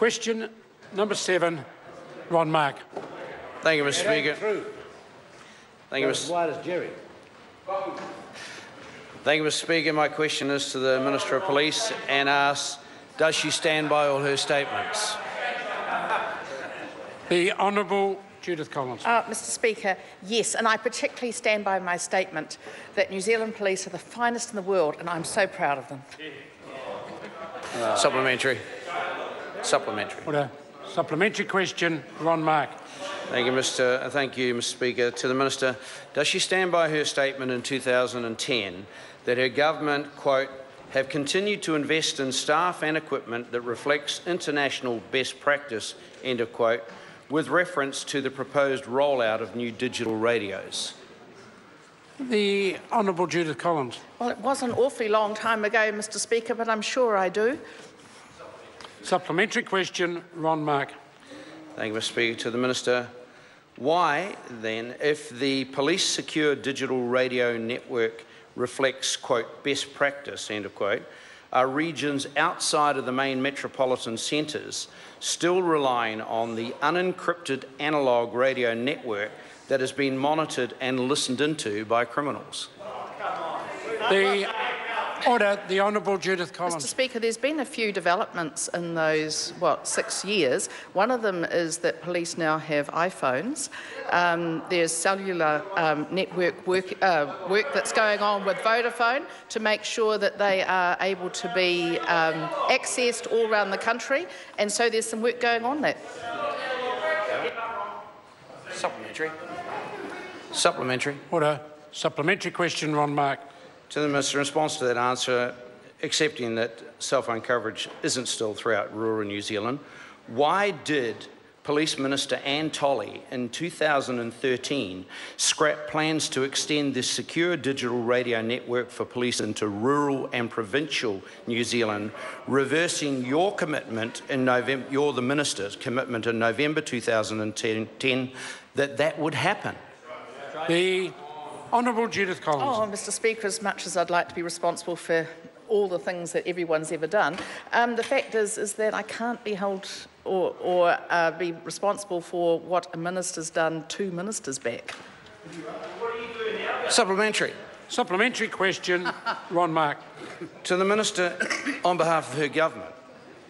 Question number seven, Ron Mark. Thank you, Mr. Speaker. True. Thank you, As Mr. wide as Jerry. Thank you, Mr. Speaker. My question is to the Minister of Police and asks, does she stand by all her statements? The Honourable Judith Collins. Uh, Mr Speaker, yes, and I particularly stand by my statement that New Zealand police are the finest in the world and I'm so proud of them. Supplementary. Supplementary. Order. Supplementary question, Ron Mark. Thank you, Mr. uh, Thank you, Mr. Speaker. To the Minister, does she stand by her statement in 2010 that her government, quote, have continued to invest in staff and equipment that reflects international best practice, end of quote, with reference to the proposed rollout of new digital radios? The Honourable Judith Collins. Well, it was an awfully long time ago, Mr Speaker, but I'm sure I do. Supplementary question, Ron Mark. Thank you, Mr. Speaker. To the Minister, why then, if the police secure digital radio network reflects, quote, best practice, end of quote, are regions outside of the main metropolitan centres still relying on the unencrypted analogue radio network that has been monitored and listened into by criminals? The order. The Honourable Judith Collins. Mr Speaker, there's been a few developments in those, what, six years. One of them is that police now have iPhones. Um, there's cellular um, network work, uh, work that's going on with Vodafone to make sure that they are able to be um, accessed all around the country. And so there's some work going on there. Supplementary. Supplementary. Order. Supplementary question, Ron Mark. To the Minister, in response to that answer, accepting that cell phone coverage isn't still throughout rural New Zealand, why did Police Minister Anne Tolley in 2013 scrap plans to extend the secure digital radio network for police into rural and provincial New Zealand, reversing your commitment in November, you're the Minister's commitment in November 2010 that that would happen? The Honourable Judith Collins. Oh, Mr. Speaker, as much as I'd like to be responsible for all the things that everyone's ever done, um, the fact is, is that I can't be held or, or uh, be responsible for what a minister's done two ministers back. Supplementary. Supplementary question, Ron Mark. To the Minister, on behalf of her government,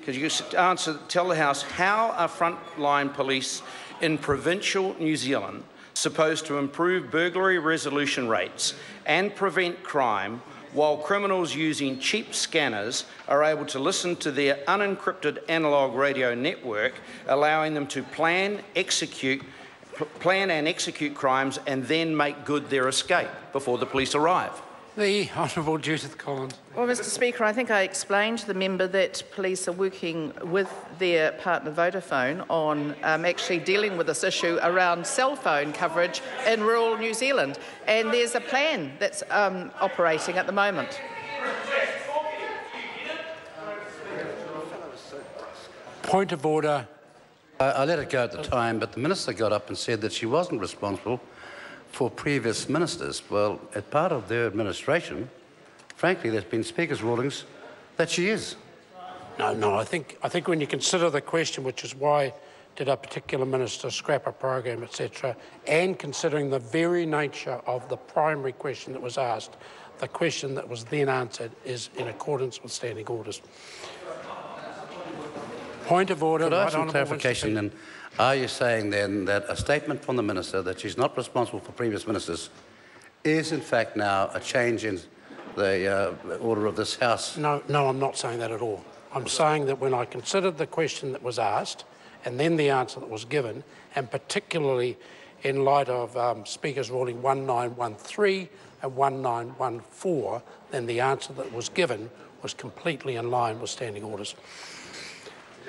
could you answer, tell the House how are frontline police in provincial New Zealand supposed to improve burglary resolution rates and prevent crime while criminals using cheap scanners are able to listen to their unencrypted analogue radio network, allowing them to plan, execute, plan and execute crimes and then make good their escape before the police arrive? The Honourable Judith Collins. Well, Mr. Speaker, I think I explained to the member that police are working with their partner Vodafone on um, actually dealing with this issue around cell phone coverage in rural New Zealand. And there's a plan that's um, operating at the moment. Point of order. I, I let it go at the time, but the minister got up and said that she wasn't responsible for previous ministers. Well, as part of their administration, frankly, there's been speakers' rulings that she is. No, no. I think I think when you consider the question, which is why did a particular minister scrap a program, etc., and considering the very nature of the primary question that was asked, the question that was then answered is in accordance with standing orders. Point of order. Could I have right some clarification then? Are you saying then that a statement from the minister that she's not responsible for previous ministers is in fact now a change in the uh, order of this House? No, no, I'm not saying that at all. I'm saying that when I considered the question that was asked and then the answer that was given, and particularly in light of um, Speaker's ruling 1913 and 1914, then the answer that was given was completely in line with standing orders.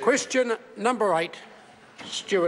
Question number eight, Stuart.